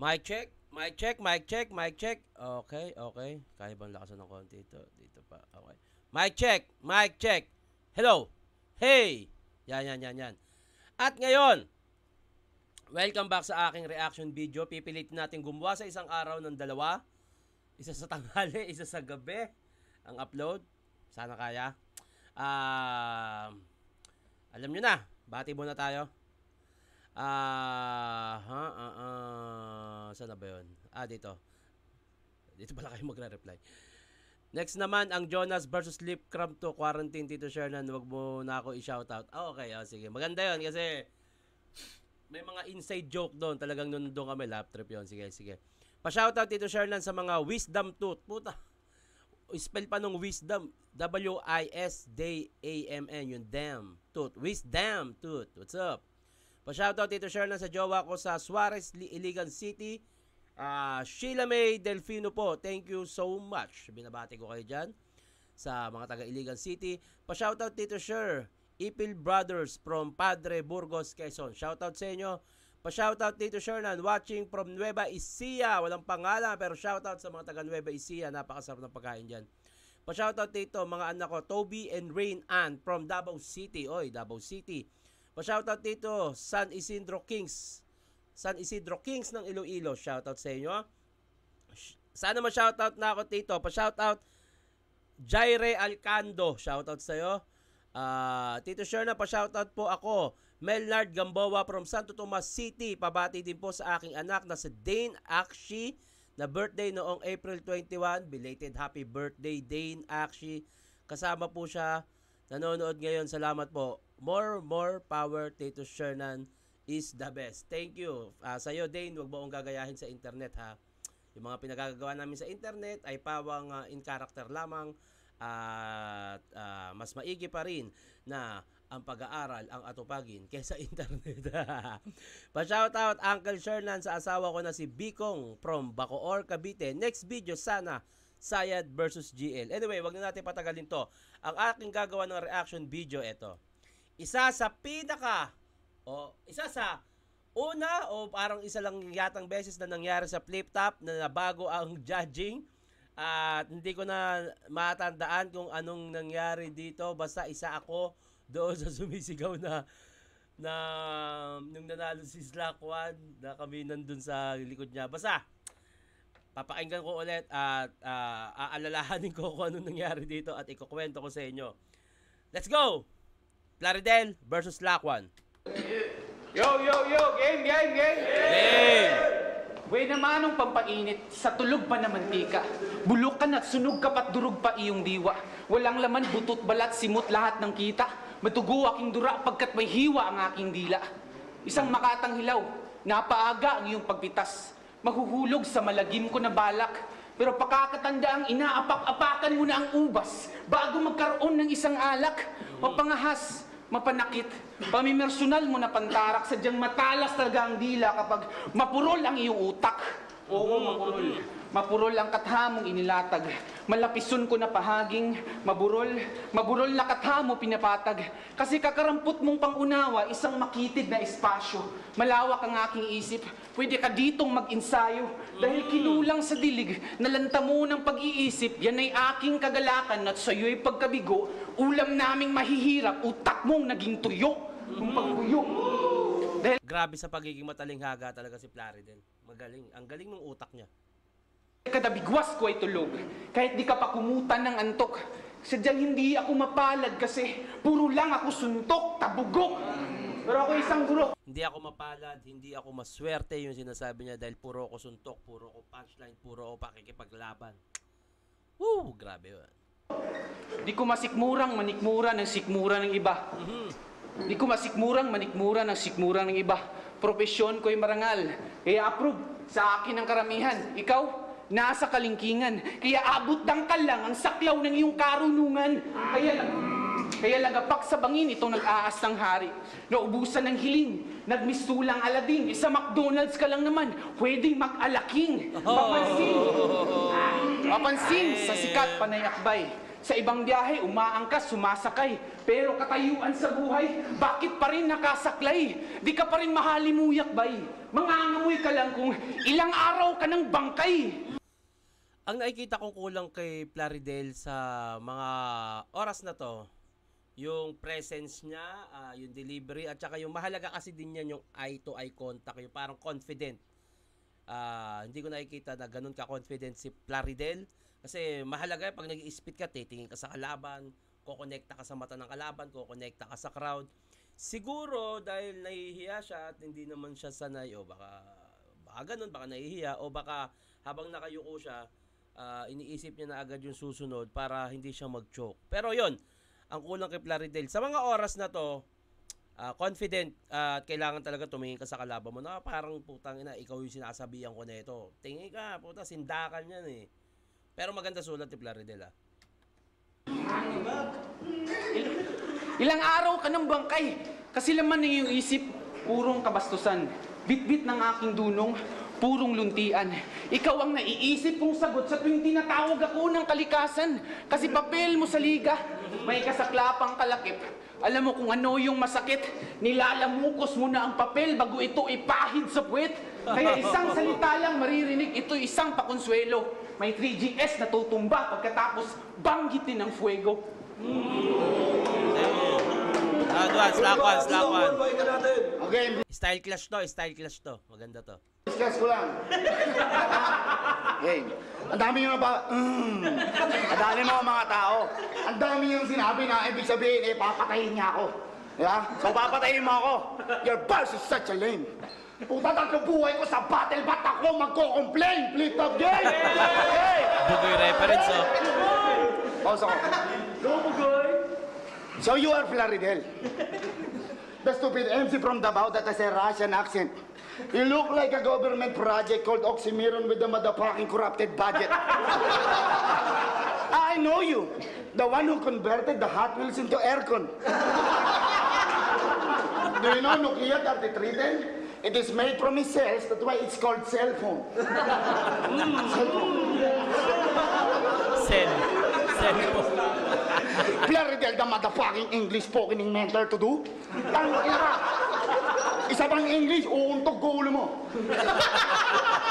Mic check, mic check, mic check, mic check. Okay, okay. Kaya bang lakasan ng konti ito? Dito pa. Okay. Mic check, mic check. Hello. Hey. Yan, yan, yan, yan. At ngayon, welcome back sa aking reaction video. Pipilit natin gumawa sa isang araw ng dalawa. Isa sa tanghali, isa sa gabi. Ang upload. Sana kaya. Ah, alam nyo na. Bati muna tayo. Ah, ha, ah, ah, saan na ba yun? Ah, dito. Dito pala kayo magre-reply. Next naman, ang Jonas versus Lip Cramp to quarantine Tito Shernan. Huwag mo na ako i-shoutout. Ah, okay. Oh, sige. Maganda yon kasi may mga inside joke doon. Talagang nun doon kami. Lap trip yon Sige, sige. Pa-shoutout Tito Shernan sa mga wisdom tooth. Puta. Spell pa nung wisdom. W-I-S-D-A-M-N. Yung damn tooth. Wisdom tooth. What's up? Pa-shoutout Tito Shernan sa jowa ko sa Suarez, Li- Iligan City. Ah, Sheila May Delfino po. Thank you so much. Binabati ko kayo dyan sa mga taga Iligan City. Pa-shoutout Tito Sher. Ipil Brothers from Padre Burgos, Quezon. Shoutout sa inyo. Pa-shoutout Tito Shernan watching from Nueva Ecija. Walang pangalan pero shoutout sa mga taga Nueva Ecija. Napakasarap ng pagkain dyan. Pa-shoutout dito mga anak ko, Toby and Rain Ann from Davao City. Oy, Davao City. Pa-shoutout dito, San Isidro Kings. San Isidro Kings ng Iloilo. Shoutout sa inyo. Sh- Sana ma-shoutout na ako dito. Pa-shoutout Jaire Alcando. Shoutout sa iyo. Ah, Tito Sherna, pa-shoutout po ako. Melnard Gamboa from Santo Tomas City. Pabati din po sa aking anak na si Dane Akshi na birthday noong April 21. Belated happy birthday Dane Akshi. Kasama po siya. Nanonood ngayon. Salamat po. More, more power Tito Shernan is the best. Thank you. Ah, sa iyo Dane, wag mo akong gagayahin sa internet ha. Yung mga pinagagawa namin sa internet ay pawang ah, in character lamang at ah, mas maigi pa rin na ang pag-aaral ang atupagin kaysa internet. Pa-shoutout Uncle Shernan sa asawa ko na si Bikong from Bacoor, Cavite. Next video sana Sayad versus GL. Anyway, wag na natin patagalin to. Ang aking gagawa ng reaction video ito. Isa sa pinaka o isa sa una o parang isa lang yatang beses na nangyari sa flip top na nabago ang judging. At hindi ko na matandaan kung anong nangyari dito. Basta isa ako doon sa sumisigaw na na nung nanalo si Slack One na kami nandun sa likod niya. Basta papakinggan ko ulit at ah, aalalahanin ko kung anong nangyari dito at ikukwento ko sa inyo. Let's go Plaridel versus Lakwan Yo, yo, yo! Game, game, game! Game! Way naman ang pampainit, sa tulog pa na mantika. Bulok ka na't sunog ka pat durog pa iyong diwa. Walang laman, butot, balat, simot, lahat ng kita. Matugo aking dura pagkat may hiwa ang aking dila. Isang makatang hilaw, napaaga ang iyong pagpitas. Mahuhulog sa malagim ko na balak. Pero pakakatanda ang inaapak-apakan mo na ang ubas bago magkaroon ng isang alak. Mapangahas, mapanakit, pamimersonal mo na pantarak, sadyang matalas talaga ang dila kapag mapurol ang iyong utak. Oo, mapurol. Mapurol ang kathamong inilatag. Malapison ko na pahaging, maburol, maburol na kathamo pinapatag. Kasi kakarampot mong pangunawa, isang makitid na espasyo. Malawak ang aking isip, pwede ka ditong mag-insayo. Dahil kinulang sa dilig, nalanta mo ng pag-iisip, yan ay aking kagalakan at sa'yo'y pagkabigo, ulam naming mahihirap, utak mong naging tuyo. Kung pagbuyo. Dahil Grabe sa pagiging matalinghaga talaga si Plaridel. Magaling. Ang galing ng utak niya. Kadabigwas ko ay tulog, kahit di ka pa kumutan ng antok. Sadyang hindi ako mapalad kasi puro lang ako suntok, tabugok. Pero ako isang guro. Hindi ako mapalad, hindi ako maswerte yung sinasabi niya dahil puro ako suntok, puro ako punchline, puro ako pakikipaglaban. Woo! Grabe yun. Di ko masikmurang manikmura ng sikmura ng iba. Di ko masikmurang manikmura ng sikmura ng iba. Profesyon ko'y marangal. Kaya approve sa akin ang karamihan. Ikaw, nasa kalingkingan. Kaya abot dangkal lang ang saklaw ng iyong karunungan. Kaya lang, kaya lagapak sa bangin itong nag-aas ng hari. Naubusan ng hiling, nagmistulang alading. Sa McDonald's ka lang naman, pwedeng mag-alaking. Papansin, Mapansin sa sikat panay akbay. Sa ibang biyahe, umaangkas, sumasakay. Pero katayuan sa buhay, bakit pa rin nakasaklay? Di ka pa rin mahalimuyak, bay. Mangangamoy ka lang kung ilang araw ka ng bangkay. Ang nakikita kong kulang kay Plaridel sa mga oras na to, yung presence niya, ah, yung delivery, at saka yung mahalaga kasi din yan yung eye-to-eye contact, yung parang confident. Ah, hindi ko nakikita na ganun ka-confident si Plaridel. Kasi mahalaga pag nag spit ka, titingin ka sa kalaban, kokonekta ka sa mata ng kalaban, kokonekta ka sa crowd. Siguro dahil nahihiya siya at hindi naman siya sanay, o baka, baka ganun, baka nahihiya, o baka habang nakayuko siya, ah, iniisip niya na agad yung susunod para hindi siya mag-choke. Pero yon ang kulang kay Plaridel. Sa mga oras na to, ah, confident ah, at kailangan talaga tumingin ka sa kalaban mo na parang putang ina, ikaw yung sinasabihan ko na ito. Tingin ka, puta, sindakan yan eh. Pero maganda sulat ni Plaridel ah. Ilang araw ka ng bangkay. Kasi laman ng iyong isip, purong kabastusan. Bitbit ng aking dunong, purong luntian. Ikaw ang naiisip kong sagot sa tuwing tinatawag ako ng kalikasan. Kasi papel mo sa liga, may kasaklapang kalakip. Alam mo kung ano yung masakit, nilalamukos mo na ang papel bago ito ipahid sa puwet. Kaya isang salita lang maririnig, ito isang pakonsuelo. May 3GS na tutumba pagkatapos banggitin ng fuego. Slack one. Okay, Style clash to, style clash to. Maganda to. Discuss ko lang. Okay. Ang dami na ba? Mm. Ang dami mo mga tao. Ang dami yung sinabi na ibig sabihin, eh, papatayin niya ako. Diba? So, papatayin mo ako. Your boss is such a lame. Puta, tatlong buhay ko sa battle, ba't ako magko-complain? Flip top game! Hey! Bugoy reference oh. Pause ako. Go, Bugoy! So you are Plaridel. The stupid MC from Davao that has a Russian accent. You look like a government project called Oxymiron with a motherfucking corrupted budget. I know you. The one who converted the Hot Wheels into aircon. Do you know nuclear 3310? It is made from his cells, that's why it's called cell phone. Cell phone. Send. Send po. Plaridel the motherfucking English spoken mentor to do? Tang ina ka! Isa bang English, uuntog ko ulo mo.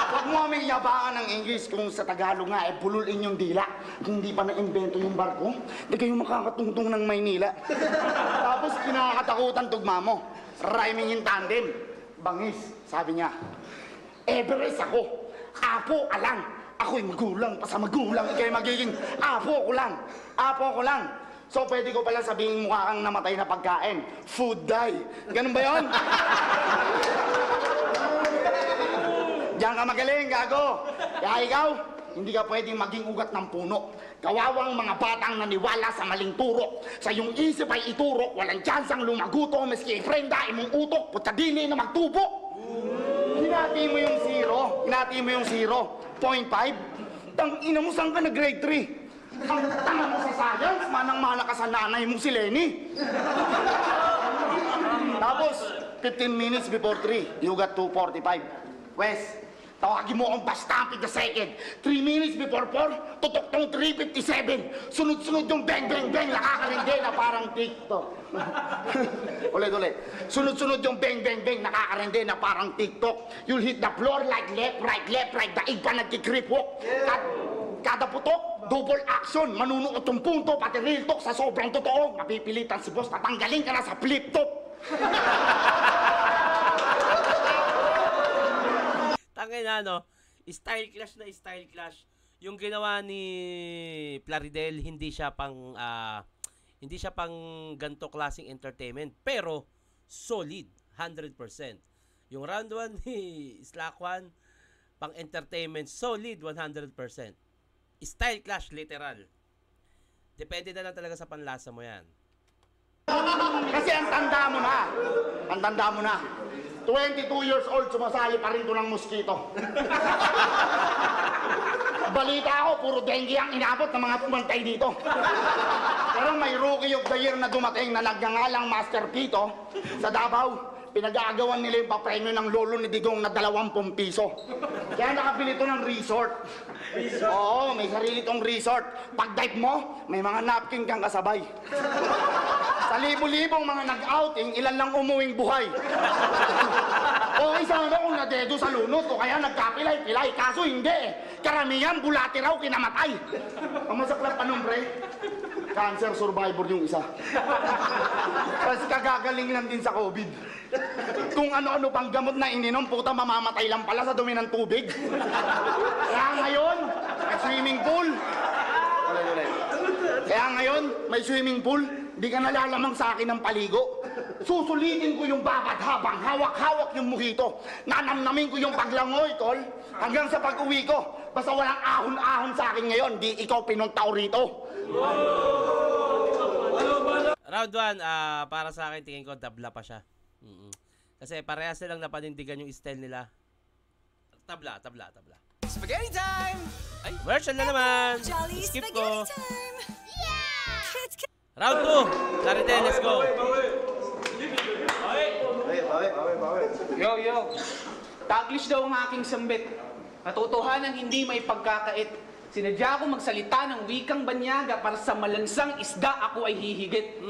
Huwag mo aming yabangan ng English kung sa Tagalog nga, eh, bulol inyong dila. Kung hindi pa na-invento yung barko, di kayo makakatungtong ng Maynila. Tapos kinakatakutan tugma mo. Rhyming in tandem. Bangis, sabi niya. Everest ako. Apo alang. Ako'y magulang pa sa magulang. Ikaw'y magiging apo ko lang. Apo ko lang. So, pwede ko pala sabihin mukha kang namatay na pagkain. Food dye. Ganun ba yon? Diyan ka magaling, gago. Kaya ikaw, hindi ka pwedeng maging ugat ng puno. Kawawang mga batang naniwala sa maling turo. Sa iyong isip ay ituro, walang tsansang lumaguto, maski ifrenda, imong utok, putadili na magtubo. Hinati mo yung zero, hinati mo yung zero, point five. Tang ina mo, saan ka na grade 3? Ang tanga mo sa science, manang-mana ka sa nanay mo si Lenny. Tapos, 15 minutes before 3, you got 2.45. Wes, tawagin mo akong Bastampid the second. 3 minutes before 4, tutok tong 3.57. Sunod-sunod yung bang, bang, bang, nakakalindi na parang TikTok. ulit, ulit. Sunod-sunod yung bang, bang, bang, nakakarindi na parang TikTok. You'll hit the floor like left, right, left, right, daig pa nagkikrip walk. Kad, kada putok, double action, manunuot yung punto, pati real talk sa sobrang totoo. Mapipilitan si boss, tatanggalin ka na sa flip top. Tangin na no. Style clash na style clash. Yung ginawa ni Plaridel hindi siya pang ah, hindi siya pang ganto klaseng entertainment pero solid 100%. Yung round 1 ni Slack 1 pang entertainment solid 100%. Style clash literal. Depende na lang talaga sa panlasa mo yan. Kasi ang tanda mo na. Ang tanda mo na. 22 years old, sumasali pa rin to ng mosquito. Balita ako, puro dengue ang inabot ng mga pumantay dito. Pero may rookie of the year na dumating na nagngangalang Master Pito sa Davao. Pinag-aagawan nila yung papremyo ng lolo ni Digong na 20 piso. Kaya nakabili to ng resort. Oo, may sarili tong resort. Pag dive mo, may mga napkin kang kasabay. Sa libo-libong mga nag-outing, ilan lang umuwing buhay. Okay sana kung nadedo sa lunot o kaya nagkapilay-pilay. Kaso hindi eh. Karamihan, bulati raw kinamatay. Ang masaklap pa nun, pre. Cancer survivor yung isa. Tapos kagagaling lang din sa COVID. Kung ano-ano pang gamot na ininom, puta mamamatay lang pala sa dumi ng tubig. Kaya ngayon, may swimming pool. Kaya ngayon, may swimming pool, di ka nalalamang sa akin ng paligo. Susulitin ko yung babad habang hawak-hawak yung mojito. Nanamnamin ko yung paglangoy, tol. Hanggang sa pag-uwi ko. Basta walang ahon-ahon sa akin ngayon, di ikaw pinuntao rito. Round 1, ah para sa akin, tingin ko, tabla pa siya. Mm-mm. Kasi parehas silang napanindigan yung style nila. Tabla, tabla, tabla. Spaghetti time! Ay, Version na naman! Jolly Skip ko. time! Yeah! Round 2! Claridel, let's go! Yo, yo. Taglish daw ang aking sambit. Katotohanan hindi may pagkakait. Sinadya ko magsalita ng wikang banyaga para sa malansang isda ako ay hihigit.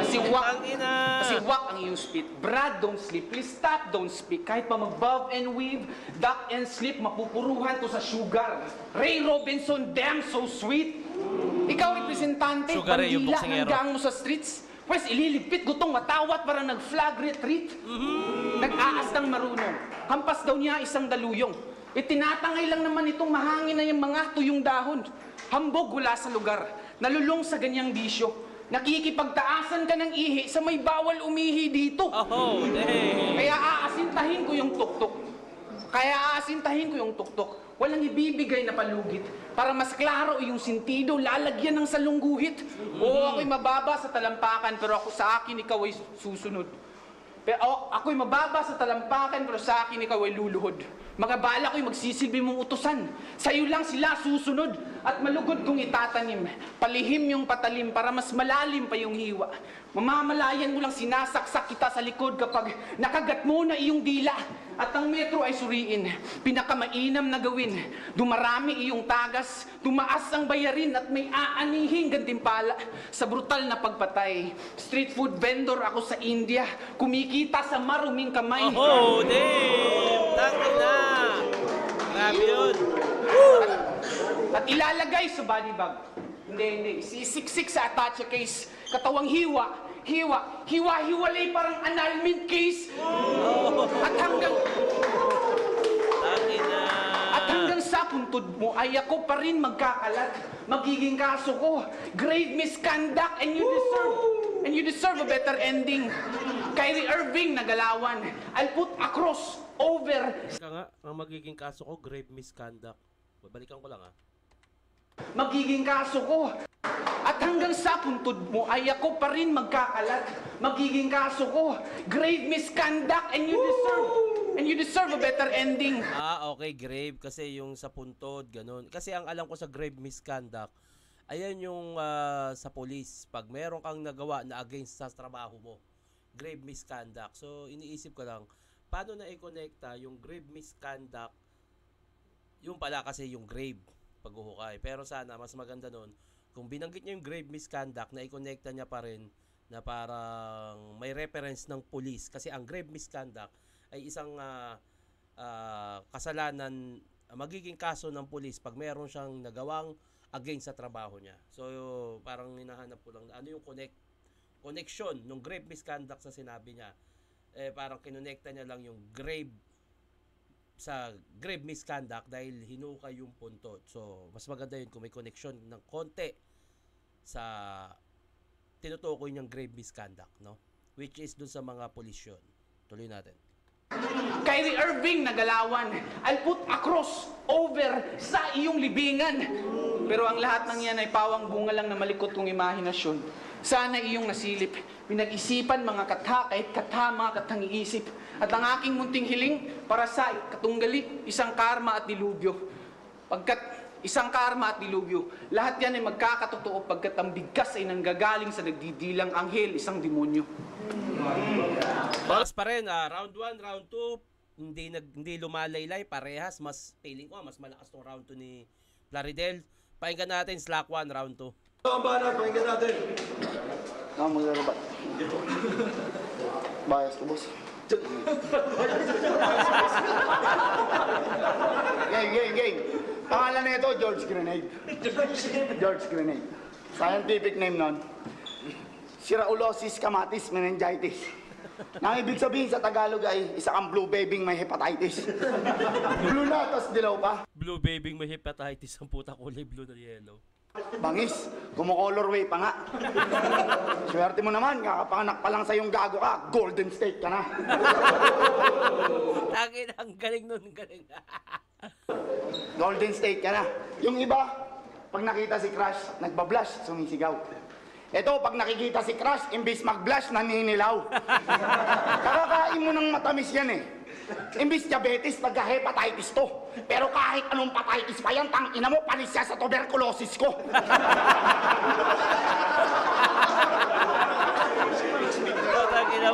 Kasi wak, Ang ina! kasi wak ang iyong spit. Brad, don't sleep. Please stop, don't speak. Kahit pa mag-bob and weave, duck and slip, mapupuruhan to sa sugar. Ray Robinson, damn so sweet. Ikaw, representante, Sugar yung bandila ng boksingero. gang mo sa streets. Pwes, ililigpit, gutong matawat para nag-flag retreat. Nag-aas ng marunong. Hampas daw niya isang daluyong. Itinatangay lang naman itong mahangin na yung mga tuyong dahon. Hambog hula sa lugar. Nalulong sa ganyang bisyo. Nakikipagtaasan ka ng ihi sa may bawal umihi dito. Oh, dang! Kaya aasintahin ko yung tuktok. Kaya aasintahin ko yung tuktok. Walang ibibigay na palugit. Para mas klaro yung sintido, lalagyan ng salungguhit. Oo, ako'y mababa sa talampakan, pero ako sa akin ikaw ay susunod. Pero oh, ako'y mababa sa talampakan, pero sa akin ikaw ay luluhod. Mga bala ko'y magsisilbi mong utusan. Sa'yo lang sila susunod. At malugod kong itatanim. Palihim yung patalim para mas malalim pa yung hiwa. Mamamalayan mo lang sinasaksak kita sa likod kapag nakagat mo na iyong dila. At ang metro ay suriin. Pinakamainam na gawin. Dumarami iyong tagas. Tumaas ang bayarin at may aanihing gantimpala. Sa brutal na pagpatay. Street food vendor ako sa India. Kumikita sa maruming kamay. Oh, damn! Tangin na! Grabe yun! At ilalagay sa body bag. Hindi, hindi. Sisiksik sa attache case. Katawang hiwa. Hiwa. Hiwa-hiwalay parang annulment case. At hanggang, Tangin na! at hanggang sa puntod mo ay ako pa rin magkakalat. Magiging kaso ko. Grave misconduct and you deserve and you deserve a better ending. Kyrie Irving nagalawan. I'll put across over Ika nga, ang magiging kaso ko, grave misconduct. Babalikan ko lang ah. magiging kaso ko. At hanggang sa puntod mo ay ako pa rin magkakalat. Magiging kaso ko. Grave misconduct and you deserve and you deserve a better ending. Ah, okay, grave. Kasi yung sa puntod, ganun. Kasi ang alam ko sa grave misconduct, ayan yung ah, sa police. Pag meron kang nagawa na against sa trabaho mo, grave misconduct. So, iniisip ko lang, paano na i-connecta yung grave misconduct, yung pala kasi yung grave paghuhukay. Pero sana, mas maganda nun, kung binanggit niya yung grave misconduct, na i-connecta niya pa rin na parang may reference ng police. Kasi ang grave misconduct ay isang ah, ah, kasalanan, magiging kaso ng police pag meron siyang nagawang against sa trabaho niya. So, parang hinahanap ko lang na ano yung connect connection ng grave misconduct sa sinabi niya. Eh, parang kinonekta niya lang yung grave sa grave misconduct dahil hinukay yung puntot. So, mas maganda yun kung may connection ng konti sa tinutukoy niyang grave misconduct, no? Which is dun sa mga polisyon. Tuloy natin. Kyrie Irving nagalawan. I'll put across over sa iyong libingan. Pero ang lahat ng yan ay pawang bunga lang na malikot kong imahinasyon. Sana iyong nasilip. Pinag-isipan mga katha, kahit katha, mga kathang iisip. At ang aking munting hiling para sa katunggali, isang karma at dilubyo. Pagkat isang karma at dilubyo, lahat yan ay magkakatotoo pagkat ang bigkas ay nanggagaling sa nagdidilang anghel, isang demonyo. Mas pa rin, ah, round 1, round 2, hindi nag hindi lumalaylay parehas mas feeling ko ah, mas malakas tong round 2 ni Plaridel. Pakinggan natin slack 1 round 2. Ah, maglaro ba? Bias ko, boss. Game, game, game. Pangalan na ito, George Grenade. George Grenade. Scientific name nun. Siraulosis camatis meningitis. Nang ibig sabihin sa Tagalog ay isa kang blue babying may hepatitis. blue na, tas dilaw pa. Blue babying may hepatitis ang puta kulay blue na yellow. Bangis, kumukolorway pa nga. Swerte mo naman, kakapanganak pa lang sa yung gago ka, golden state ka na. Tangin ang galing nun, galing. Golden state ka na. Yung iba, pag nakita si Crush, nagbablush, sumisigaw. Ito, pag nakikita si Crush, imbis mag-blush, naninilaw. Kakakain mo ng matamis yan eh. Imbis diabetes, nagka-hepatitis to. Pero kahit anong hepatitis pa yan, tang ina mo, panis siya sa tuberculosis ko.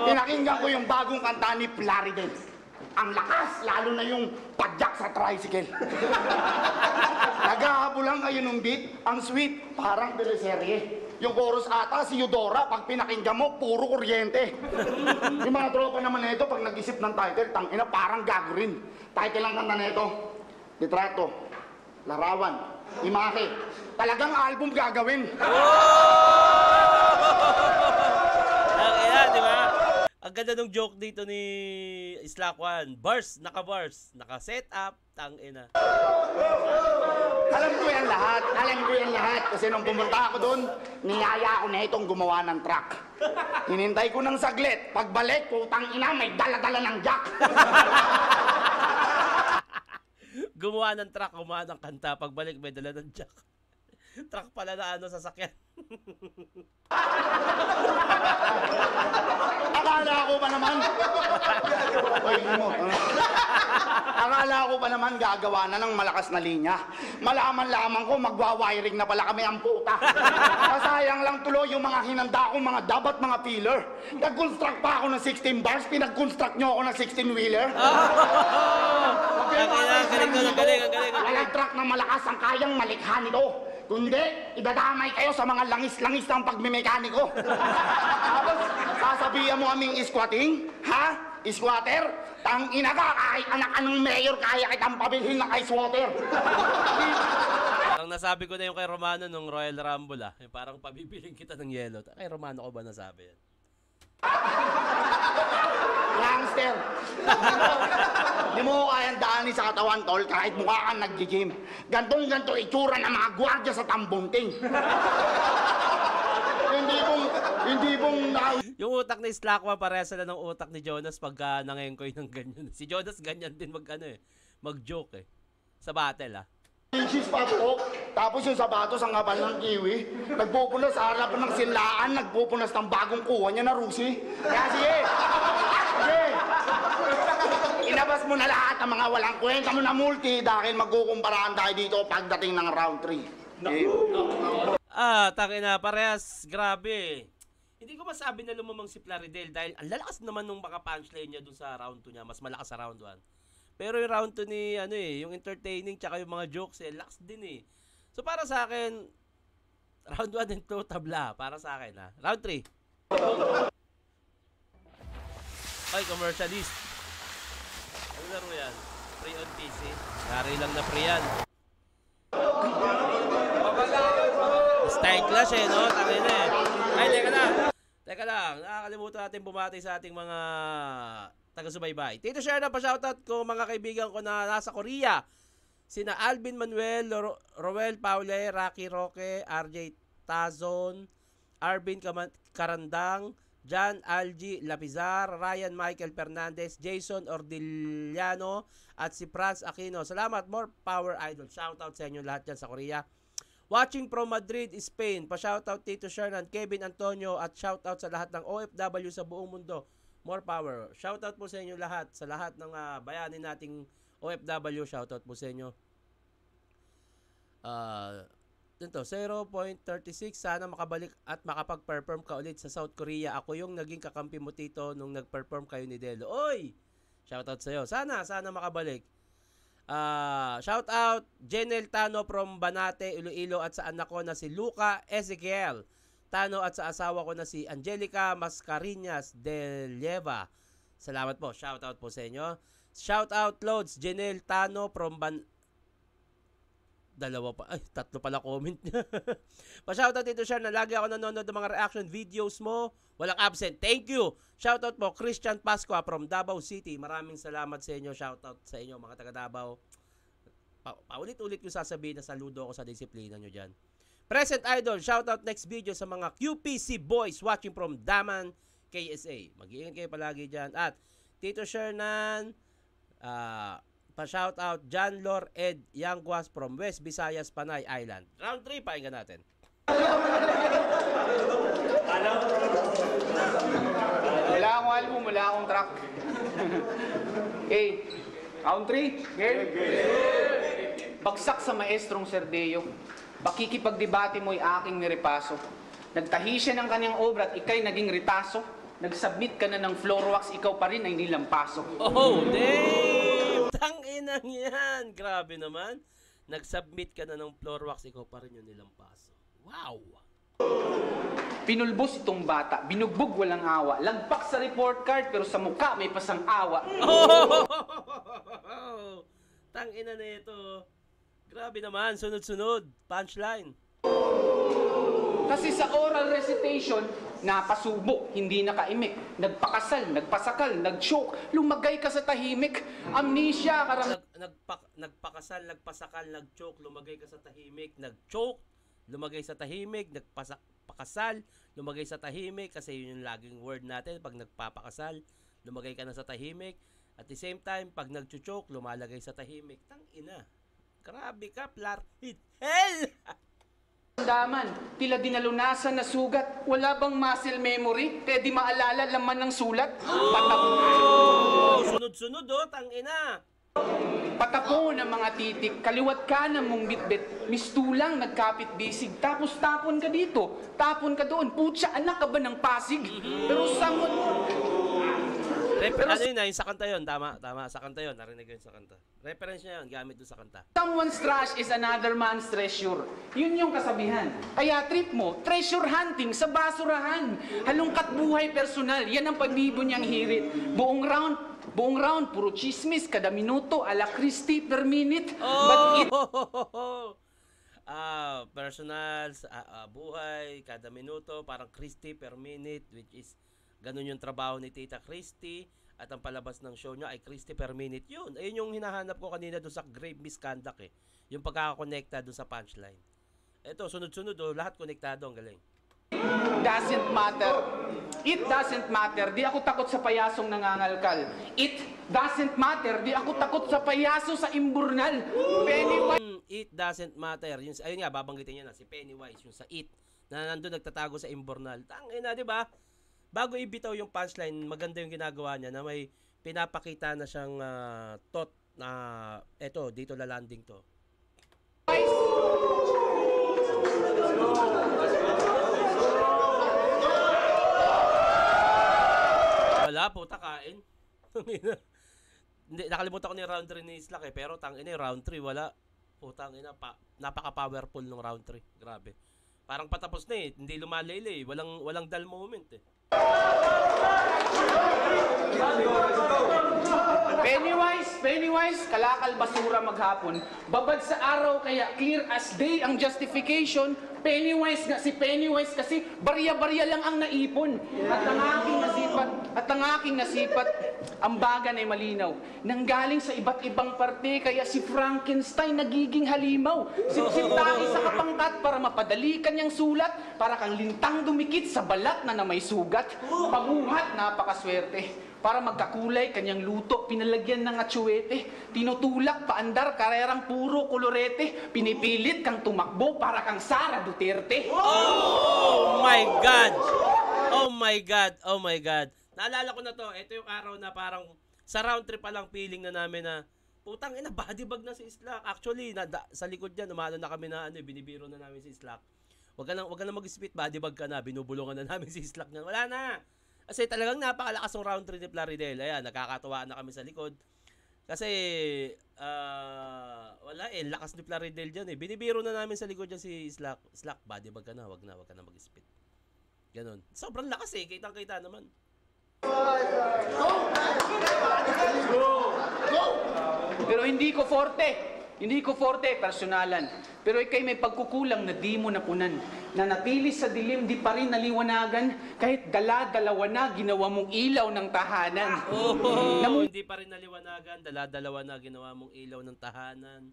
Pinakinggan ko yung bagong kanta ni Plaridel. Ang lakas, lalo na yung padyak sa tricycle. Naghahabulan kayo ng beat, ang sweet, parang teleserye. Yung chorus ata, si Eudora, pag pinakinggan mo, puro kuryente. yung mga tropa naman nito, pag nag-isip ng title, tang ina, parang gago rin. Title lang kanta nito, Litrato, Larawan, Imake. Talagang album gagawin. Tangin na, di ba? Ang ganda ng joke dito ni Slack 1. Bars, naka-bars, naka-set up, tangina. Alam ko yan lahat. Alam ko yan lahat. Kasi nung pumunta ako doon, niyaya ako na itong gumawa ng truck. Hinintay ko ng saglit. Pagbalik, putang ina, may dala-dala ng jack. Gumawa ng truck, gumawa ng kanta, pagbalik may dala ng jack. truck pala na ano, sasakyan. Akala ko pa naman. Oy, mo. Akala ko pa naman gagawa na ng malakas na linya. Malaman lamang ko magwa-wiring na pala kami ang puta. Masayang lang tuloy yung mga hinanda kong mga dabat mga filler. Nag-construct pa ako ng 16 bars, pinag-construct nyo ako ng 16-wheeler. Ang galing, ang galing, ang galing, ang galing. Walang truck na malakas ang kayang malikha nito. Kundi, idadamay kayo sa mga langis-langis ng pagmimekaniko. Tapos, sasabihan mo aming squatting? Ha? Squatter? Tang ina ka, kahit anak anong mayor, kaya kitang pabilhin ng ice water. Parang nasabi ko na yung kay Romano nung Royal Rumble ah. Yung parang pabibiling kita ng yellow. Kay Romano ko ba nasabi yan? Youngster. Di mo kayang daanin sa katawan, tol, kahit mukha kang nag-gym. Gantong-ganto itsura ng mga gwardya sa tambunting. hindi pong, hindi pong na- Yung utak ni Slackwa parehas sila ng utak ni Jonas pagka nangengkoy ng ganyan. Si Jonas ganyan din mag ano eh, mag-joke eh. Sa battle ah. Inches pa po, tapos yung sapatos ang kapal ng kiwi. Nagpupunas sa harap ng sinlaan, nagpupunas ng bagong kuha niya na Rusi. Kaya sige. Mo na lahat ang mga walang kwenta mo na multi dahil magkukumparaan tayo dito pagdating ng round 3. Ah, taki na, parehas, grabe. Hindi ko masabi na lumamang si Plaridel dahil ang lalakas naman nung baka punchline niya dun sa round 2 niya, mas malakas sa round 1. Pero yung round 2 ni, ano eh, yung entertaining tsaka yung mga jokes eh, lakas din eh. So para sa akin, round 1 and 2 tabla, para sa akin ha. Round 3. Ay, commercialist. Laro yan? Free on PC. Yari lang na free yan. Style clash eh, no? Tangin na eh. Ay, teka lang. Teka lang. Nakakalimutan natin bumati sa ating mga taga-subaybay. Tito share na pa-shoutout ko mga kaibigan ko na nasa Korea. Sina Alvin Manuel, Ro- Roel Paule, Rocky Roque, RJ Tazon, Arvin Karandang, John Algi Lapizar, Ryan Michael Fernandez, Jason Ordiliano, at si Franz Aquino. Salamat, more power idol. Shoutout sa inyo lahat dyan sa Korea. Watching from Madrid, Spain. Pa-shoutout Tito Shernan, Kevin Antonio at shoutout sa lahat ng OFW sa buong mundo. More power. Shoutout po sa inyo lahat, sa lahat ng ah, bayani nating OFW. Shoutout po sa inyo. Ah, ito, 0.36. Sana makabalik at makapag-perform ka ulit sa South Korea. Ako yung naging kakampi mo tito nung nag-perform kayo ni Delo. Oy! Shoutout sa'yo. Sana, sana makabalik. Ah, shout out Jenel Tano from Banate, Iloilo at sa anak ko na si Luca Ezekiel Tano at sa asawa ko na si Angelica Mascarinas de Lleva. Salamat po. Shout out po sa inyo. Shout out Loads Jenel Tano from Ban Dalawa pa. Ay, tatlo pala comment niya. Pa-shoutout dito siya na lagi ako nanonood ng mga reaction videos mo. Walang absent. Thank you. Shoutout po Christian Pasqua from Davao City. Maraming salamat sa inyo. Shoutout sa inyo mga taga Davao. Pa- paulit-ulit ko sasabihin na saludo ako sa disiplina nyo dyan. Present Idol, shoutout next video sa mga QPC boys watching from Daman, KSA. Mag-iingat kayo palagi dyan. At Tito Shernan, ah, pa-shoutout John Lor Ed Yangguas from West Visayas, Panay Island. Round 3, pakinggan natin. Wala akong album, wala akong track. okay, round 3. Game. Bagsak sa maestrong Serdeo. Pakikipagdebate mo'y aking nirepaso. Nagtahi siya ng kanyang obra at ikay naging ritaso. Nag-submit ka na ng floor wax, ikaw pa rin ay nilampaso. Oh, damn! Tanginang yan! Grabe naman. Nag-submit ka na ng floor wax, ikaw pa rin yung nilampaso. Wow! Pinulbos itong bata, binugbog walang awa. Lagpak sa report card pero sa mukha may pasang awa. Oh! Tangina na ito. Grabe naman, sunod-sunod. Punchline. Kasi sa oral recitation, napasubo, hindi nakaimik. Nagpakasal, nagpasakal, nag-choke, lumagay ka sa tahimik. Amnesia, karam... Nag, nagpak, nagpakasal, nagpasakal, nag-choke, lumagay ka sa tahimik, nag-choke, lumagay sa tahimik, nagpasak, pakasal, lumagay sa tahimik, kasi yun yung laging word natin, pag nagpapakasal, lumagay ka na sa tahimik, at the same time, pag nag-choke, lumalagay sa tahimik, tang ina. Grabe ka, Plarhit. Hell! Daman, tila dinalunasan na sugat. Wala bang muscle memory? Pwede maalala laman ng sulat? Patapo, Oh, sunod-sunod oh, tang ina. patapo ng mga titik, kaliwat ka ng mong bitbit, mistulang nagkapit bisig, tapos tapon ka dito, tapon ka doon, putya, anak ka ba ng pasig? Pero sangot Refer- ano yun, ah, yung sa kanta yun, tama, tama, sa kanta yun, narinig yun sa kanta. Reference niya yun, gamit doon sa kanta. Someone's trash is another man's treasure. Yun yung kasabihan. Kaya trip mo, treasure hunting sa basurahan. Halungkat buhay personal, yan ang pagbibo niyang hirit. Buong round, buong round, puro chismis, kada minuto, ala Christie per minute. But it Oh! Ah, personal, ah, ah, buhay, kada minuto, parang Christy per minute, which is ganun yung trabaho ni Tita Christy at ang palabas ng show niya ay Christy per minute. Yun, ayun yung hinahanap ko kanina doon sa grave misconduct eh. Yung pagkakakonekta doon sa punchline. Ito, sunod-sunod oh, lahat konektado, ang galing. doesn't matter. It doesn't matter. Di ako takot sa payasong nangangalkal. It doesn't matter. Di ako takot sa payaso sa imburnal. Pennywise Mm, it doesn't matter. Yung, ayun nga, babanggitin niya na si Pennywise, yung sa it, na nandun nagtatago sa Imbornal. Tangina, di ba? Bago ibitaw yung punchline, maganda yung ginagawa niya na may pinapakita na siyang ah, tot na eto, dito lalanding to. Wala, puta kain. Tangina. Hindi, nakalimutan ko ni round 3 ni Slack eh, pero tangina yung round 3, wala. Putang ina, pa, napaka-powerful ng round 3. Grabe. Parang patapos na eh, hindi lumalele eh. Walang, walang dull moment eh. Pennywise, Pennywise, kalakal basura maghapon. Babad sa araw kaya clear as day ang justification. Pennywise nga si Pennywise kasi barya-barya lang ang naipon. At ang aking nasipat, at ang aking nasipat, ang bagan ay malinaw. Nanggaling sa iba't ibang parte kaya si Frankenstein nagiging halimaw. Sipsip tayo sa kapangkat para mapadali kanyang sulat para kang lintang dumikit sa balat na na may sugat. Pabuhat, napakaswerte. Para magkakulay, kanyang luto, pinalagyan ng atsuwete. Tinutulak, paandar, karerang puro kolorete. Pinipilit kang tumakbo para kang Sara Duterte. Oh my God! Oh my God! Oh my God! Naalala ko na to, ito yung araw na parang sa round trip pa lang feeling na namin na Putang ina, body bag na si Slack. Actually, na, da- sa likod niya, umano na kami na ano, eh, binibiro na namin si Slack. Wag ka na, wag ka na mag-spit, body bag ka na, binubulungan na namin si Slack niyan. Wala na. Kasi talagang napakalakas ng round 3 ni Plaridel. Ayan, nakakatuwa na kami sa likod. Kasi, ah, wala eh, lakas ni Plaridel dyan eh. Binibiro na namin sa likod dyan si Slack. Slack, body bag ka na, wag na, wag ka na mag-spit. Ganon. Sobrang lakas eh, kitang-kita naman. Pero hindi ko forte. Hindi ko forte, personalan. Pero ikay may pagkukulang na di mo napunan. Na natili sa dilim, di pa rin naliwanagan. Kahit dala-dalawa na, ginawa mong ilaw ng tahanan. Oh, Namu- hindi pa rin naliwanagan, dala-dalawa na ginawa mong ilaw ng tahanan.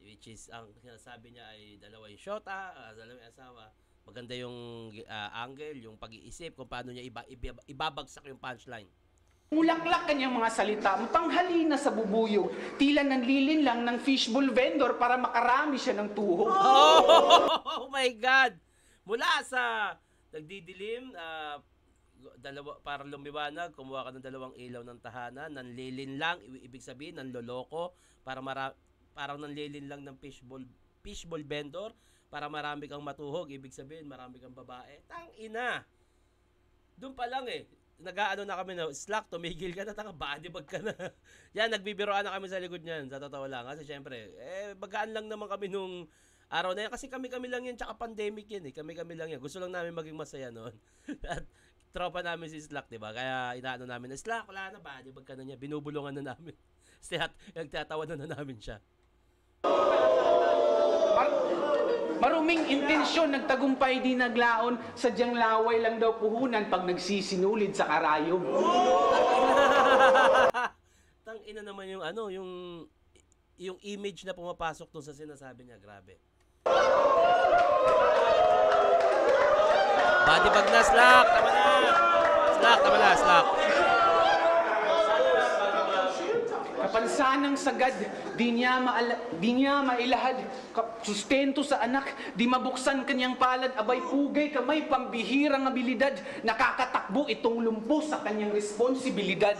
Which is, ang sinasabi niya ay dalawa yung shota, uh, dalawa yung asawa. Maganda yung ah, angle, yung pag-iisip, kung paano niya iba, iba- ibabagsak yung punchline. Mulaklak kanyang mga salita, panghalina sa bubuyog. Tila nanlilin lang ng fishbowl vendor para makarami siya ng tuhog. Oh, my God! Mula sa nagdidilim, ah, dalawa, para lumiwanag, kumuha ka ng dalawang ilaw ng tahanan, nanlilin lang, ibig sabihin, nanloloko, para mara, parang nanlilin lang ng fishbowl, fishbowl vendor, para marami kang matuhog, ibig sabihin, marami kang babae. Tang ina! Doon pa lang eh. Nag-ano na kami na, Slack, tumigil ka na, tanga, body bag ka na. Yan, nagbibiroan na kami sa likod niyan, sa totoo lang. Kasi syempre, eh, bagaan lang naman kami nung araw na yan. Kasi kami-kami lang yan, tsaka pandemic yan eh. Kami-kami lang yan. Gusto lang namin maging masaya noon. At tropa namin si Slack, di ba? Kaya inaano namin na, Slack, wala na, body bag ka na niya. Binubulungan na namin. Siya, nagtatawanan na namin siya. Maruming intensyon, nagtagumpay di naglaon, sadyang laway lang daw puhunan pag nagsisinulid sa karayom. Tang ina naman yung ano, yung yung image na pumapasok doon sa sinasabi niya, grabe. Body bag na, Slack! Tama na! Slack, tama na, Slack. Kapansanang sagad, di niya, maala- di niya mailahad, sustento sa anak, di mabuksan kanyang palad, abay pugay kamay pambihirang abilidad, nakakatakbo itong lumpo sa kanyang responsibilidad.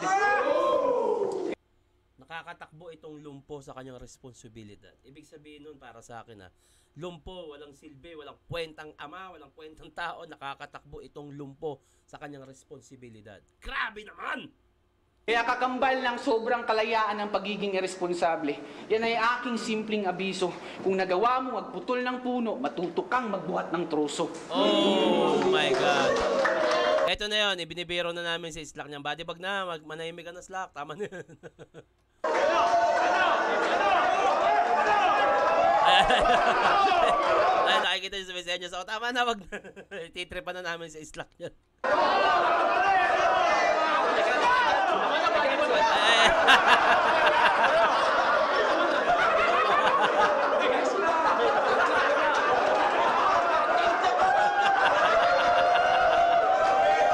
Nakakatakbo itong lumpo sa kanyang responsibilidad. Ibig sabihin nun para sa akin ha, lumpo, walang silbi, walang kwentang ama, walang kwentang tao, nakakatakbo itong lumpo sa kanyang responsibilidad. Grabe naman! Kaya kakambal ng sobrang kalayaan ng pagiging irresponsable. Yan ay aking simpleng abiso. Kung nagawa mo magputol ng puno, matuto kang magbuhat ng troso. Oh my God. Ito na yun, ibinibiro na namin si Slack niyang body bag na, mag manahimik ka na Slack, tama na yun. Ay, nakikita niyo sa message niya, so tama na, wag na. Titripan na namin si Slack niya.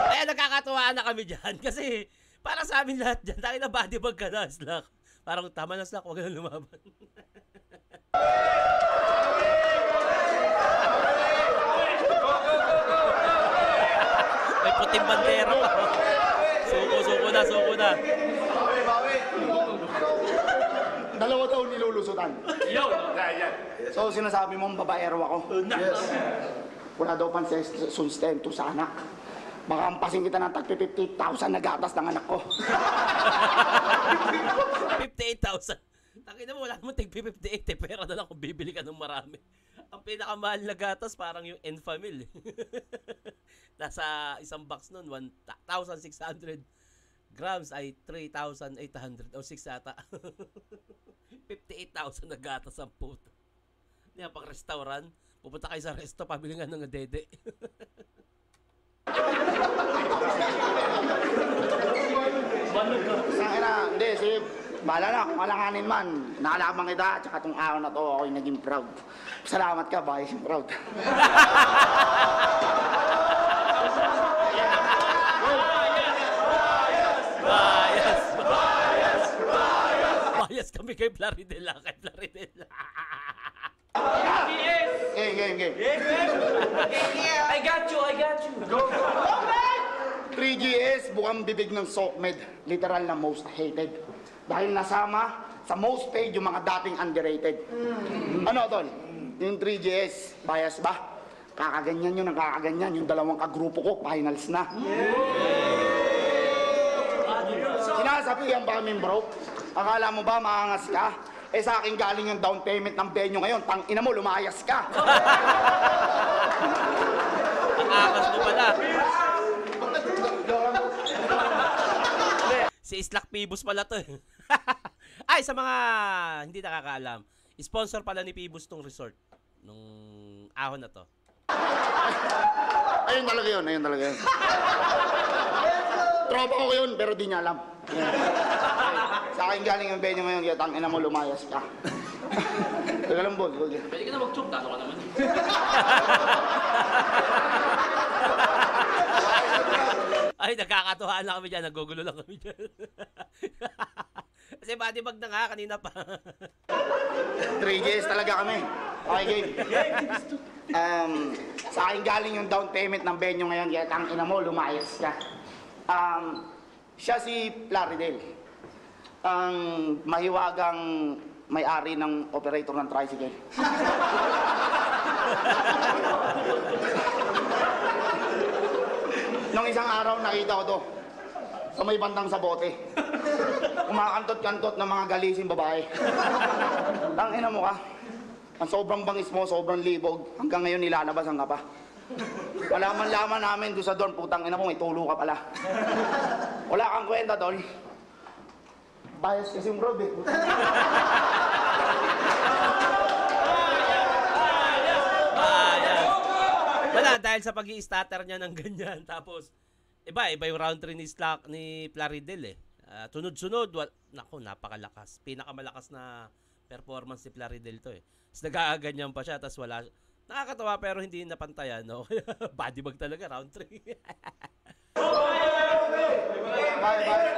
Kaya nagkakatuwaan na kami dyan kasi para sa amin lahat dyan, tayo na body bag ka na, Slack. Parang tama na, Slack, huwag na lumaban. May puting bandera pa. Suko, suko na, suko na. Dalawa daw nilulusutan. So sinasabi mo babaero ako? Yes. Wala daw pang sustento sa anak. Baka ampasin kita ng tag 50,000 na gatas ng anak ko. 58,000. Takina mo, wala naman tig 58 eh. Pera na lang kung bibili ka ng marami. Ang pinakamahal na gatas parang yung Enfamil. Nasa isang box nun, 1,600 grams ay 3,800 o 6 ata. 58,000 na gatas ang puto. Hindi pang restaurant. Pupunta kayo sa resto, pabili nga ng dede. Sa hindi, si Bala na, kung alanganin man, naalaman kita, tsaka tong araw na to, ako'y naging proud. Salamat ka, bye, proud. Bias! Bias! Bias kami kay Plaridel ah, kay Plaridel. Game, game, game. I got you, I got you. 3GS, bukang bibig ng Sokmed. Literal na most hated. Dahil nasama sa most paid yung mga dating underrated. Ano, tol? Yung 3GS, bias ba? Kakaganyan yun ang kakaganyan. Yung dalawang kagrupo ko, finals na. Sinasabihan ba kami, bro? Akala mo ba maangas ka? Eh sa akin galing yung down payment ng venue ngayon. Tang ina mo, lumayas ka. Ang angas mo pala. si Islak Pibus pala to. eh. Ay, sa mga hindi nakakaalam, sponsor pala ni Pibus tong resort nung ahon na to. Ayun talaga yun, ayun talaga yun. Tropa ko yun, pero di niya alam. Sa akin galing yung venue ngayon, kaya tang ina mo, lumayas ka. Teka lang, boss. boss. Pwede ka na mag-choke, talo ka naman. Ay, nagkakatuwaan na kami dyan. Nagugulo lang kami dyan. Kasi body bag na nga kanina pa. 3Gs talaga kami. Okay, game. Um, sa akin galing yung down payment ng venue ngayon, kaya tang ina mo, lumayas ka. Um, siya si Plaridel. Ang mahiwagang may-ari ng operator ng tricycle. Nung isang araw nakita ko to sa may bandang sa bote. Kumakantot-kantot ng mga galising babae. Tangina mo ka. Ang sobrang bangis mo, sobrang libog. Hanggang ngayon nilalabasan ka pa. Wala man laman namin doon sa dorm, putang ina mo, may tulo ka pala. Wala kang kwenta, tol. Bias kasi yung bro, eh. Wala, dahil sa pag starter niya ng ganyan. Tapos, iba, iba yung round 3 ni, Slack, ni Plaridel eh. Ah, tunod-sunod, wa- naku, napakalakas. Pinakamalakas na performance ni Plaridel to eh. Tapos nag-aaganyan pa siya, tapos wala. Nakakatawa pero hindi napantayan, no? Body bag talaga, round 3. Bye, bye.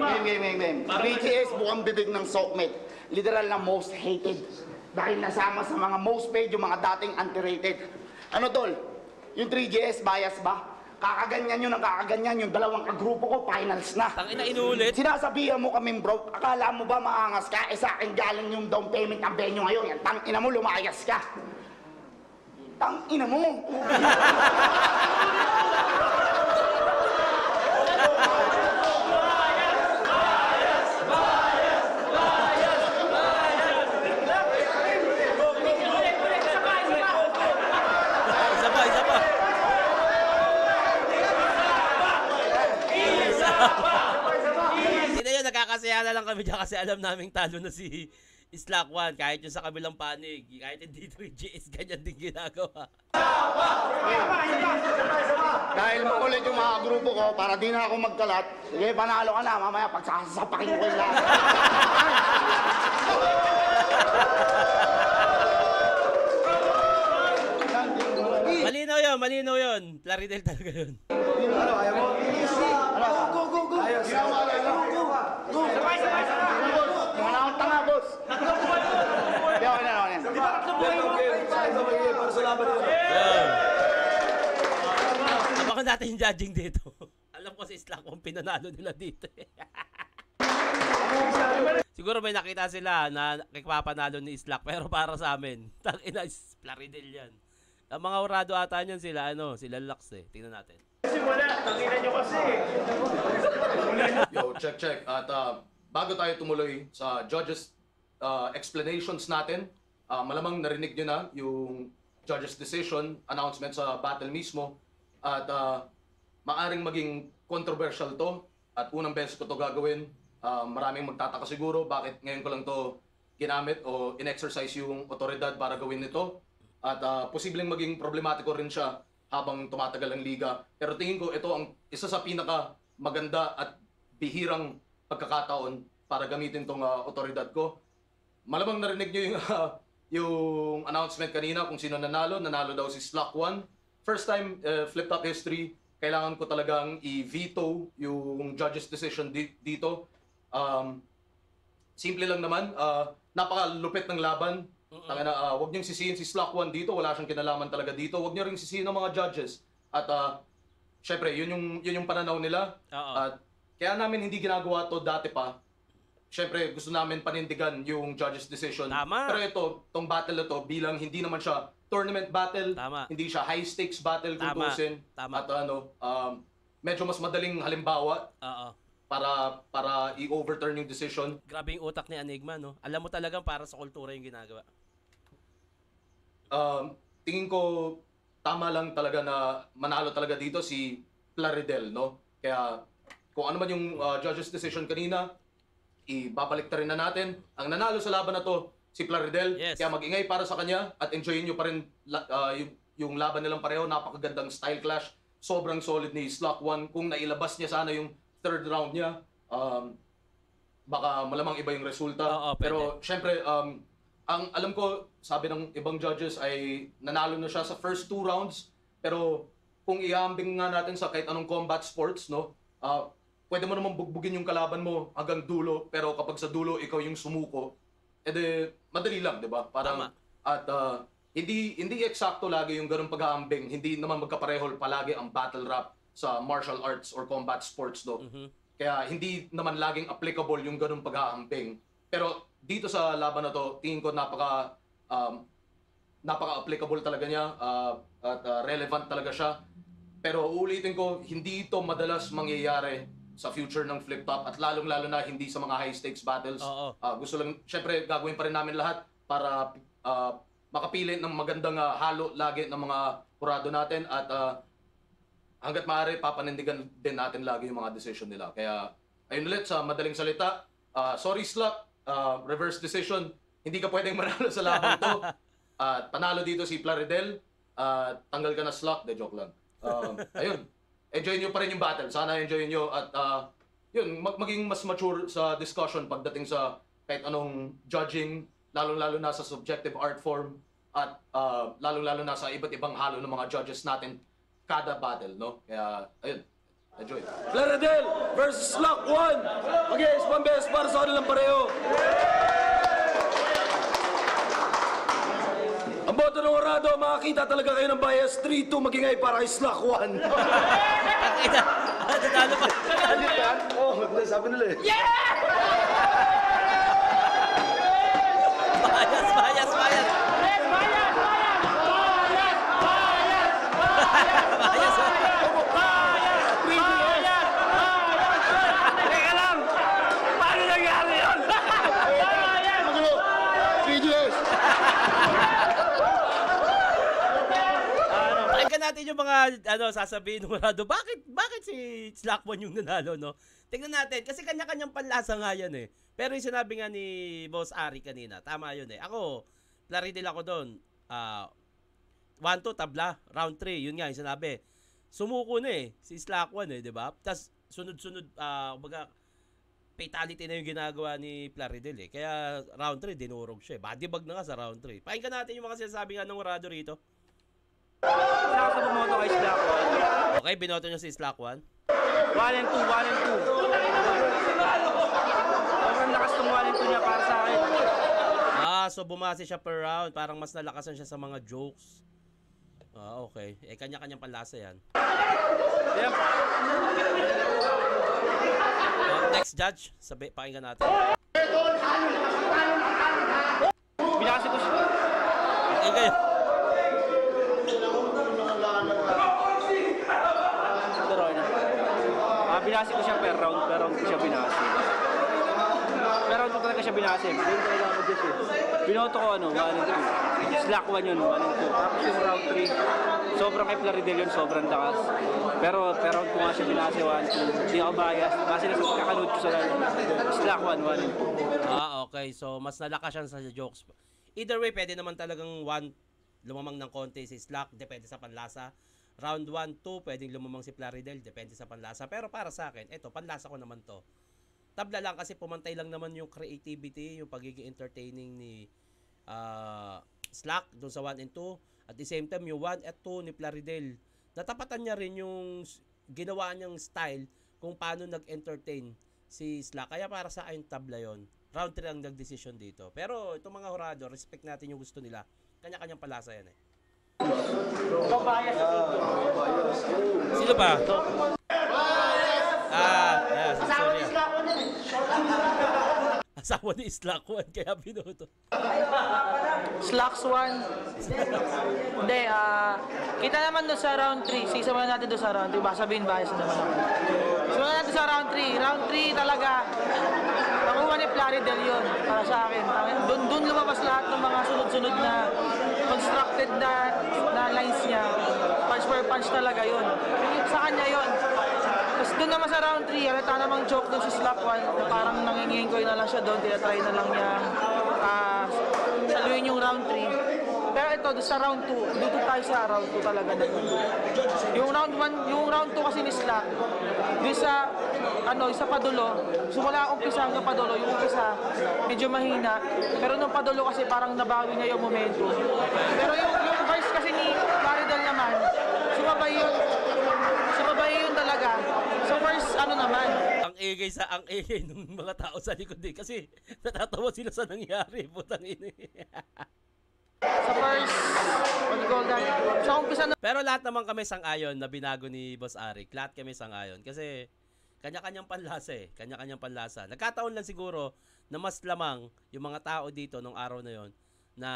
Game, game, game. Game. 3GS bukang bibig ng sockmate. Literal na most hated. Dahil nasama sa mga most paid yung mga dating underrated. Ano tol? Yung 3GS bias ba? Kakaganyan yun ang kakaganyan yung dalawang kagrupo ko, finals na. Tangina, inulit. Sinasabihan mo kaming bro, akala mo ba maangas ka? Eh sa akin galing yung down payment ng venue ngayon. Yan, tang ina mo, lumayas ka. Tang ina mo. Isa pa, isa pa. Isa pa. Hindi nagkakasaya na lang kami dyan kasi alam naming talo na si Slack One. Kahit yung sa kabilang panig, kahit hindi 3GS, ganyan din ginagawa. Dahil makulit yung mga grupo ko, para di na ako magkalat, sige, panalo ka na, mamaya pagsasapakin ko yung lahat. Malinaw yun, malinaw yun. Plaridel talaga yun. Mga nakang tanga, boss. Hindi, okay na, okay na. Abangan natin yung judging dito. Alam ko si Slack kung pinanalo nila dito. Siguro may nakita sila na kipapanalo ni Slack pero para sa amin, tangina Plaridel yan. Ang mga urado ata niyan sila ano, sila Lux eh. Tingnan natin. Yo, check, check. At ah, bago tayo tumuloy sa judges ah, explanations natin, ah, malamang narinig nyo na yung judges decision announcement sa battle mismo. At ah, maaring maging controversial to. At unang beses ko to gagawin. Ah, maraming magtataka siguro bakit ngayon ko lang to ginamit o in-exercise yung otoridad para gawin nito. At ah, posibleng maging problematiko rin siya habang tumatagal ang liga. Pero tingin ko ito ang isa sa pinaka maganda at bihirang pagkakataon para gamitin tong ah, otoridad ko. Malamang narinig nyo yung, ah, yung announcement kanina kung sino nanalo. Nanalo daw si Slack One. First time uh, flip top history, kailangan ko talagang i-veto yung judge's decision di- dito. Um, simple lang naman, ah, napakalupit ng laban. Tanga na, ah, wag niyong sisihin si Slack One dito, wala siyang kinalaman talaga dito. Wag niyo ring sisihin ng mga judges. At ah, syempre, yun yung, yun yung pananaw nila. Oo. At kaya namin hindi ginagawa to dati pa. Syempre, gusto namin panindigan yung judge's decision. Tama. Pero ito, tong battle na to, bilang hindi naman siya tournament battle, Tama. hindi siya high stakes battle kung Tama. tuusin. Tama. At ano, um, medyo mas madaling halimbawa Oo. para para i-overturn yung decision. Grabe yung utak ni Enigma, no? Alam mo talagang para sa kultura yung ginagawa. Um, tingin ko tama lang talaga na manalo talaga dito si Plaridel, no? Kaya kung ano man yung uh, judge's decision kanina, ibabalik rin na natin. Ang nanalo sa laban na to, si Plaridel. Yes. Kaya mag-ingay para sa kanya at enjoyin nyo pa rin uh, yung, yung laban nilang pareho. Napakagandang style clash. Sobrang solid ni Slock 1. Kung nailabas niya sana yung third round niya, um, baka malamang iba yung resulta. Oo, pwede. Pero syempre, um, ang alam ko, sabi ng ibang judges ay nanalo na siya sa first two rounds. Pero kung iambing nga natin sa kahit anong combat sports, no, ah, pwede mo namang bugbugin yung kalaban mo hanggang dulo. Pero kapag sa dulo, ikaw yung sumuko, edi madali lang, di ba? Parang, Tama. at ah, hindi hindi eksakto lagi yung ganung pag-aambing. Hindi naman magkapareho palagi ang battle rap sa martial arts or combat sports, no. Kaya hindi naman laging applicable yung ganung pag-aambing. Pero dito sa laban na to, tingin ko napaka um, napaka-applicable talaga niya uh, at uh, relevant talaga siya. Pero uulitin ko, hindi ito madalas mangyayari sa future ng flip top at lalong-lalo na hindi sa mga high stakes battles. Oo. Ah, gusto lang, syempre gagawin pa rin namin lahat para ah, makapili ng magandang ah, halo lagi ng mga kurado natin at ah, hanggat maaari papanindigan din natin lagi yung mga decision nila. Kaya ayun ulit sa madaling salita, ah, sorry Slap, ah, reverse decision. Hindi ka pwedeng manalo sa laban to. At panalo dito si Plaridel. at tanggal ka na slot, de joke lang. Um, ayun. Enjoy nyo pa rin yung battle. Sana enjoy nyo at ah, yun, mag- maging mas mature sa discussion pagdating sa kahit anong judging, lalong-lalo na sa subjective art form at ah, lalong-lalo na sa iba't ibang halo ng mga judges natin kada battle, no? Kaya, ayun. Enjoy. Plaradel versus Lock 1. Mag-iis pambes para sa kanilang pareho. Ang boto ng Orado, makakita talaga kayo ng bias 3-2 magingay para kay Slack 1. Ina, natalo pa. Oo, oh, sabi nila eh. Bias, bias, bias. Bias, Ano? PGS! Pakinggan natin yung mga ano sasabihin ng Rado. Bakit bakit si Slackman yung nanalo no? Tingnan natin kasi kanya-kanyang panlasa nga yan eh. Pero yung sinabi nga ni Boss Ari kanina, tama yun eh. Ako, Plaridel ako doon. Ah 1-2 tabla, round 3, yun nga yung sinabi. Sumuko na eh, si Slackwan eh, di ba? Tapos sunod-sunod, ah kumbaga, fatality na yung ginagawa ni Plaridel eh. Kaya round 3, dinurog siya eh. Body bag na nga sa round 3. Pakinggan natin yung mga sinasabi nga ng Rado rito. Saka sa bumoto kay Slack Okay, binoto niya si Slack 1. 1 and 2, 1 and 2. Sobrang lakas ng 1 and 2 niya para sa akin. Ah, so bumase siya per round. Parang mas nalakasan siya sa mga jokes. Ah, okay. Eh, kanya-kanyang panlasa yan. Yep. Oh, next judge, sabi, pakinggan natin. Binasi ko siya. Eh, kayo. Pero ano. Ah, binasi ko siya per round, per round ko siya binasi. Per round ko talaga siya binasi. Doon talaga ako eh. Binoto ko ano, 1 and 2. Slack 1 yun, 1 and 2. Tapos yung round 3, sobrang kay Plaridel yun, sobrang lakas. Pero per round ko nga siya binasi 1 2. Hindi ako bias. Kasi nasa kakanood ko sa Slack 1, 1 and 2. Ah, okay. So, mas nalakas siya sa jokes. Either way, pwede naman talagang one lumamang ng konti si Slack, depende sa panlasa. Round 1, 2, pwedeng lumamang si Plaridel, depende sa panlasa. Pero para sa akin, eto, panlasa ko naman to. Tabla lang kasi pumantay lang naman yung creativity, yung pagiging entertaining ni ah, Slack doon sa 1 and 2. At the same time, yung 1 at 2 ni Plaridel, natapatan niya rin yung ginawa niyang style kung paano nag-entertain si Slack. Kaya para sa akin, tabla yon Round 3 ang nag-decision dito. Pero itong mga horado, respect natin yung gusto nila. Kanya-kanyang palasa yan eh. Sino pa? Ah, Surya. Asawa ni Slakwan, kaya binoto. Slacks 1. Hindi, ah, kita naman doon sa round 3. Sisaman natin doon sa round 3. Baka sabihin bias naman ako. Natin sa round 3. Round 3 talaga, nakuha ni Plaridel yun para sa akin. Doon, doon lumabas lahat ng mga sunod-sunod na constructed na, na lines niya. Punch per punch talaga yun. Sa kanya yun. Doon naman sa round 3, halata namang joke doon sa slap 1 na parang nangingihingoy na lang siya doon, tinatry na lang niya ah, saluhin yung round 3. Pero ito, sa round 2, dito tayo sa round 2 talaga na Yung round 1, yung round 2 kasi ni Slack, doon sa, ano, sa padulo, simula umpisa hanggang padulo, yung umpisa, medyo mahina. Pero nung padulo kasi parang nabawi niya yung momentum. Pero yung, yung verse kasi ni Maridal naman, sumabay yun, sumabay yun talaga. So first, ano naman, Ang ingay sa ang ingay ng mga tao sa likod eh. Kasi natatawa sila sa nangyari. Putang ina. sa first, that? Sa umpisa na Pero lahat naman kami sang-ayon na binago ni Boss Arik. Lahat kami sang-ayon. Kasi kanya-kanyang panlasa eh. Kanya-kanyang panlasa. Nagkataon lang siguro na mas lamang yung mga tao dito nung araw na yon na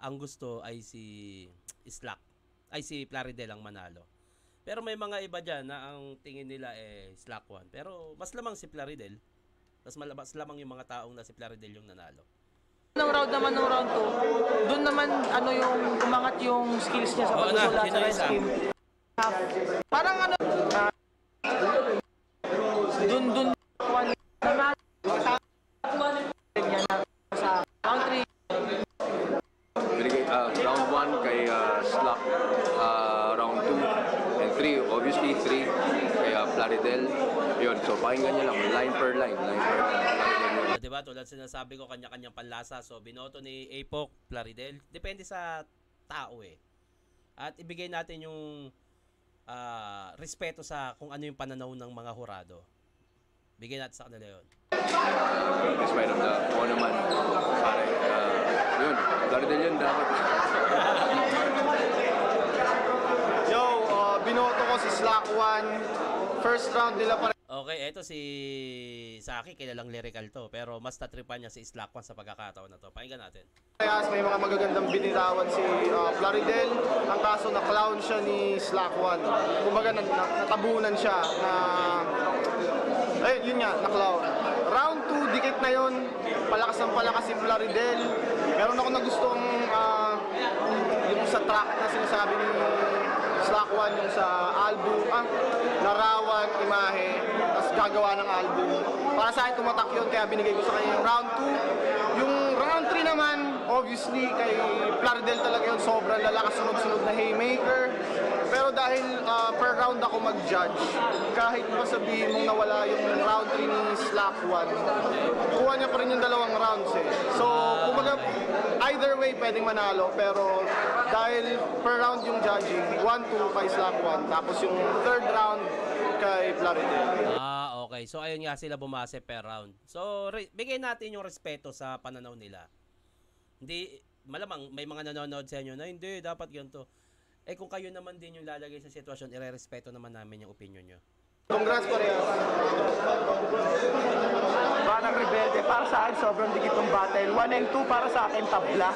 ang gusto ay si Slack. Ay si Plaridel ang manalo. Pero may mga iba dyan na ang tingin nila eh Slack 1. Pero mas lamang si Plaridel. Mas mas lamang yung mga taong na si Plaridel yung nanalo. ng round naman ng round 2, doon naman ano yung umangat yung skills niya sa pagsusulat sa rescue. Parang ano, ah, dun dun one niya na sa round 3 Binigay, ah, round 1 kay ah, Slack, ah, round 2 and 3, obviously 3 kay ah, Plaridel. Yun, so pakinggan nyo lang, line per line, line per line. Pakinggan nyo Uh, 'Di ba? Tulad sinasabi ko kanya-kanyang panlasa. So binoto ni Apok, Plaridel, depende sa tao eh. At ibigay natin yung ah, respeto sa kung ano yung pananaw ng mga hurado. Bigyan natin sa kanila 'yon. Despite of the, kung ano man, pare, ah, yun, Plaridel yun dapat. Yo, uh, binoto ko si Slack 1. First round nila pa Okay, eto si Saki, kilalang lyrical to. Pero mas tatripan niya si Slakwan sa pagkakataon na to. Pakinggan natin. Parehas may mga magagandang binitawan si uh, Plaridel. Ang kaso na clown siya ni Slack 1. Kumbaga nat- nat- natabunan siya na eh yun nga, na clown. Round 2, dikit na yun. Palakas ng palakas si Plaridel. Meron ako nagustong uh, yung sa track na sinasabi ni Slack 1 yung sa album, ah, larawan, imahe, gagawa ng album. Para sa akin tumatak yun, kaya binigay ko sa kanya yung round 2. Yung round 3 naman, obviously, kay Plaridel talaga yun, sobrang lalakas sunod-sunod na haymaker. Pero dahil ah, per round ako mag-judge, kahit pa sabihin mong nawala yung round 3 ni Slack 1, kuha niya pa rin yung dalawang rounds eh. So, kumbaga, either way pwedeng manalo, pero dahil per round yung judging, 1-2 kay Slack 1, tapos yung third round kay Plaridel. Ah, okay. So ayun nga sila bumase per round. So re- bigay natin yung respeto sa pananaw nila. Hindi malamang may mga nanonood sa inyo na hindi dapat ganito. Eh kung kayo naman din yung lalagay sa sitwasyon, irerespeto naman namin yung opinion nyo. Congrats Korea. Banang Rebelde, para sa akin sobrang dikit ng battle. 1 and 2 para sa akin tabla.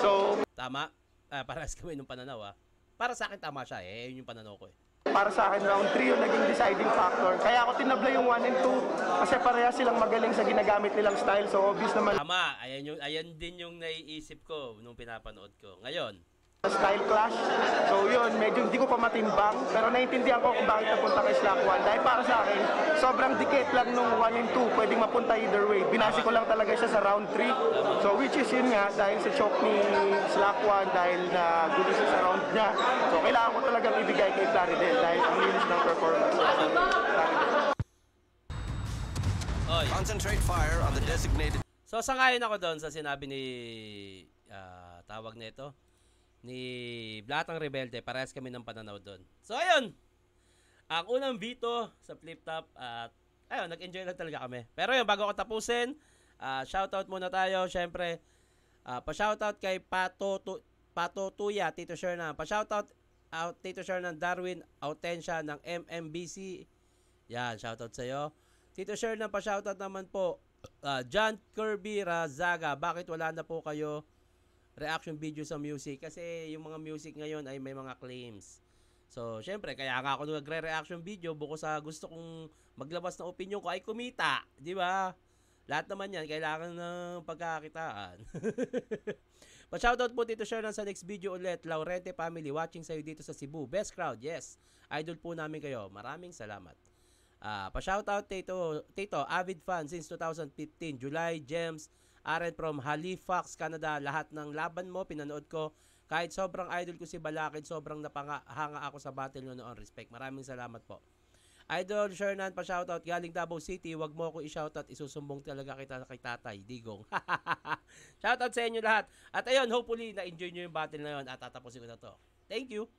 So, Tama? Ah, parehas kami ng pananaw ah. Para sa akin tama siya eh. Yun yung pananaw ko eh. Para sa akin round 3 yung naging deciding factor. Kaya ako tinabla yung 1 and 2 kasi parehas silang magaling sa ginagamit nilang style. So, obvious naman Tama. Ayan, yung, ayan din yung naiisip ko nung pinapanood ko. Ngayon, style clash. So, yun, medyo hindi ko pa matimbang. Pero naiintindihan ko kung bakit napunta kay Slack 1. Dahil para sa akin, sobrang dikit lang nung 1 and 2. Pwedeng mapunta either way. Binasi ko lang talaga siya sa round 3. So, which is yun nga, dahil sa choke ni Slack 1, dahil na gulo siya sa round niya. So, kailangan ko talagang ibigay kay Plaridel dahil ang linis ng performance. Concentrate fire on the designated So sangayon ako doon sa sinabi ni ah, tawag nito ni Blatang Rebelde, parehas kami ng pananaw doon. So ayun. Ang unang veto sa flip top at ayun, nag-enjoy lang talaga kami. Pero yun, bago ko tapusin, ah, shoutout muna tayo. Syempre, ah, pa-shoutout kay Pato Tu- Patotuya, Tito Shernan. Pa-shoutout out Tito Shernan Darwin Autensia ng MMBC. Yan, shoutout sa iyo. Tito Shernan, pa-shoutout naman po ah, John Kirby Razaga. Bakit wala na po kayo reaction video sa music? Kasi yung mga music ngayon ay may mga claims. So, syempre, kaya ako nagre-reaction video buko sa gusto kong maglabas ng opinion ko ay kumita. Di ba? Lahat naman yan, kailangan ng pagkakitaan. Pa-shoutout po Tito Shernan sa next video ulit. Laurente family watching sa'yo dito sa Cebu. Best crowd, yes. Idol po namin kayo. Maraming salamat. Ah, pa-shoutout Tito, Tito, avid fan since 2015. July, Gems, Aren from Halifax, Canada. Lahat ng laban mo, pinanood ko. Kahit sobrang idol ko si Balakid, sobrang napangahanga ako sa battle nyo noon. Respect. Maraming salamat po. Idol Shernan, pa-shoutout. Galing Davao City, wag mo ako i-shoutout. Isusumbong talaga kita kay tatay. Digong. shoutout sa inyo lahat. At ayun, hopefully, na-enjoy nyo yung battle na yun at tatapusin ko na to. Thank you.